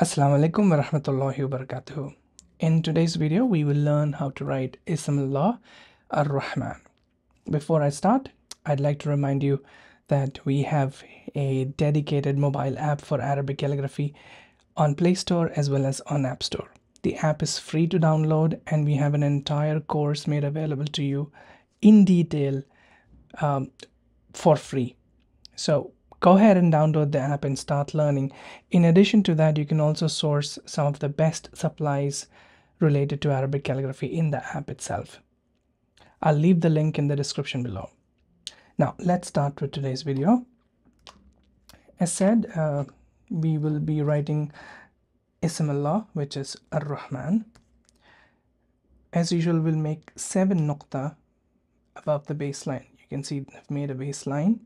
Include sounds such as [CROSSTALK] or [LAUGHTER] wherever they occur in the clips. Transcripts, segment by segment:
Assalamu alaikum wa rahmatullahi wa barakatuh. In today's video, we will learn how to write Ismullah ar-Rahman. Before I start, I'd like to remind you that we have a dedicated mobile app for Arabic calligraphy on Play Store as well as on App Store. The app is free to download and we have an entire course made available to you in detail um, for free. So go ahead and download the app and start learning. In addition to that, you can also source some of the best supplies related to Arabic calligraphy in the app itself. I'll leave the link in the description below. Now, let's start with today's video. As said, uh, we will be writing Ism which is Ar-Rahman. As usual, we'll make seven nuqta above the baseline. You can see I've made a baseline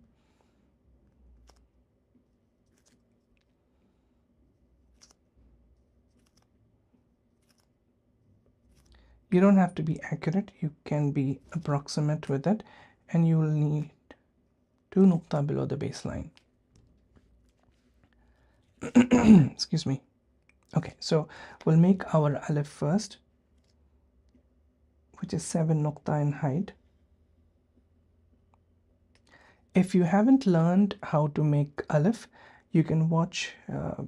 you don't have to be accurate. You can be approximate with it and you will need two nukta below the baseline. [CLEARS THROAT] Excuse me. Okay so we'll make our alif first which is 7 nukta in height. If you haven't learned how to make alif you can watch uh,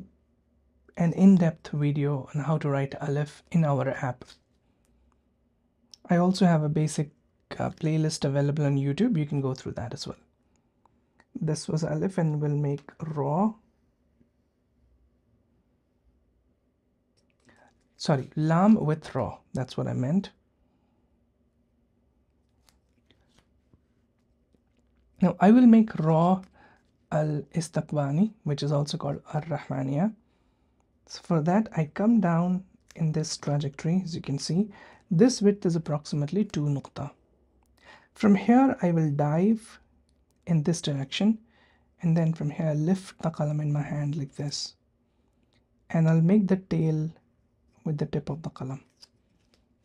an in-depth video on how to write alif in our app I also have a basic uh, playlist available on YouTube. You can go through that as well. This was Alif and we'll make raw. Sorry, lam with raw. That's what I meant. Now I will make raw al-Istiqbani, which is also called al-Rahmaniya. So for that, I come down in this trajectory, as you can see, this width is approximately 2 nukta. From here I will dive in this direction and then from here lift the qalam in my hand like this and I'll make the tail with the tip of the qalam.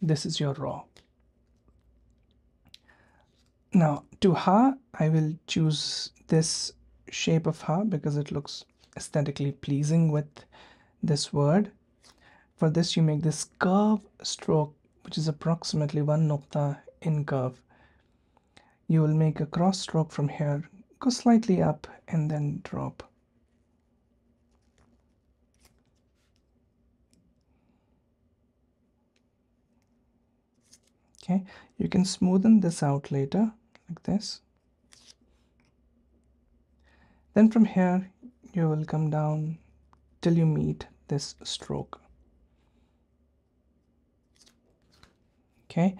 This is your raw. Now to ha I will choose this shape of ha because it looks aesthetically pleasing with this word. For this you make this curve stroke which is approximately one nukta in curve. You will make a cross stroke from here, go slightly up and then drop. Okay, you can smoothen this out later like this. Then from here, you will come down till you meet this stroke. Okay?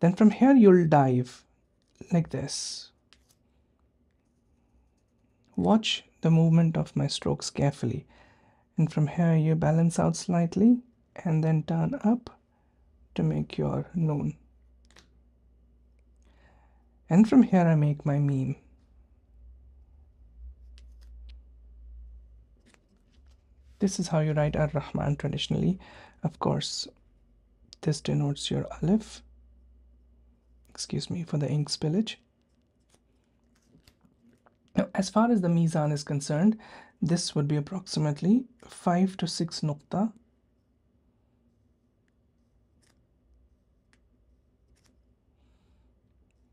Then from here you'll dive like this. Watch the movement of my strokes carefully. And from here you balance out slightly and then turn up to make your noon and from here I make my meem this is how you write ar-Rahman traditionally. Of course this denotes your alif excuse me for the ink spillage. Now as far as the mizan is concerned this would be approximately 5 to 6 nukta.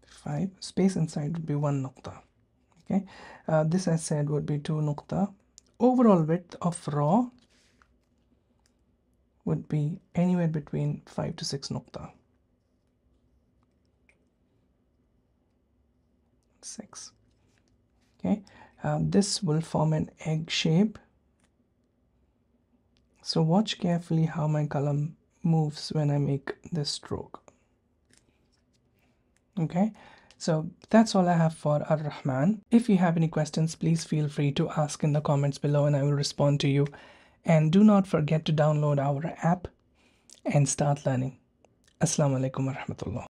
Five space inside would be one nukta okay? Uh, this I said would be two nukta. Overall width of raw would be anywhere between 5 to 6 nukta. 6. Okay, um, this will form an egg shape. So watch carefully how my qalam moves when I make this stroke. Okay, so that's all I have for Ar-Rahman. If you have any questions, please feel free to ask in the comments below and I will respond to you. And do not forget to download our app and start learning. Assalamu alaikum warahmatullah.